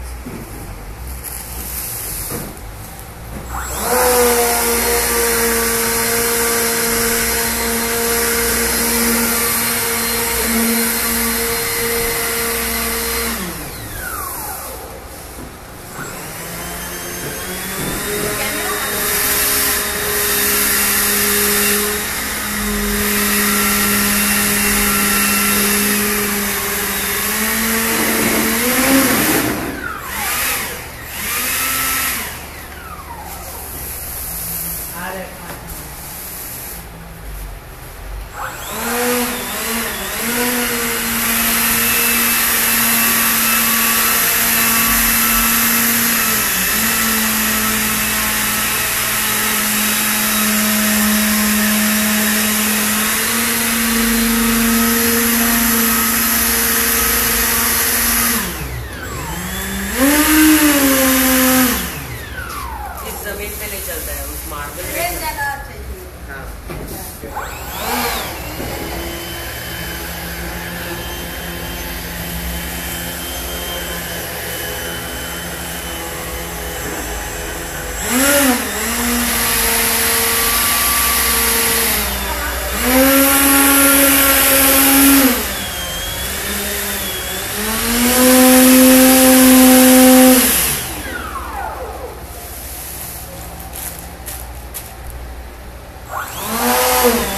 Thanks. other content. पे नहीं चलता है उस मार्बल हाँ। Oh.